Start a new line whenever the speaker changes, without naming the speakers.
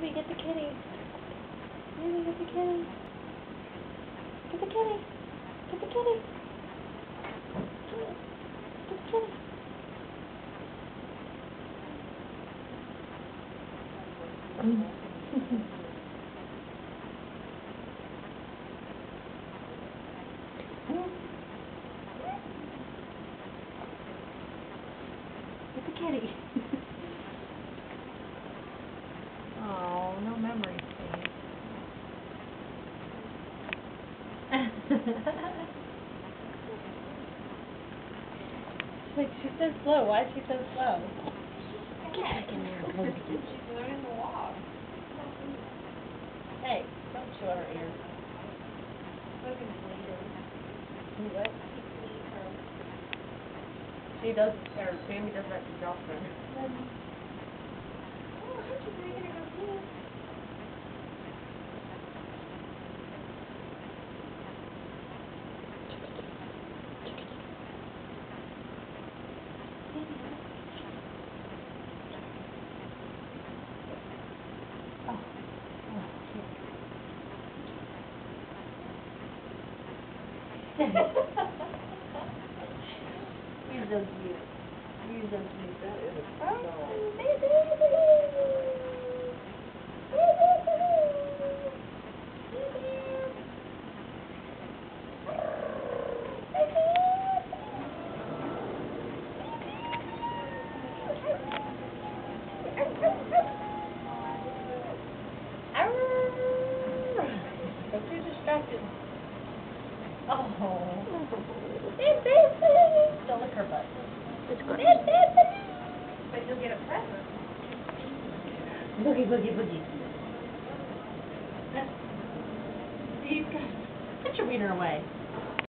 Baby, get the kitty. Baby, get the kitty. Get the kitty. Get the kitty. Get the kitty. Get the kitty. Like she's so slow. Why is she so slow? Get back in there.
She's learning to walk.
Hey, don't show her ears.
Look at later.
What? She does, or Sammy does that to Jocelyn.
Oh, aren't you bringing her to school?
Oh. Oh, cute. You're so cute. You're so cute.
That is a
Oh,
cute dog.
baby. Don't be distracted. Oh. Don't lick her butt.
It's good.
But you'll get a present.
Boogie, boogie, boogie.
You've got
Put your wiener away.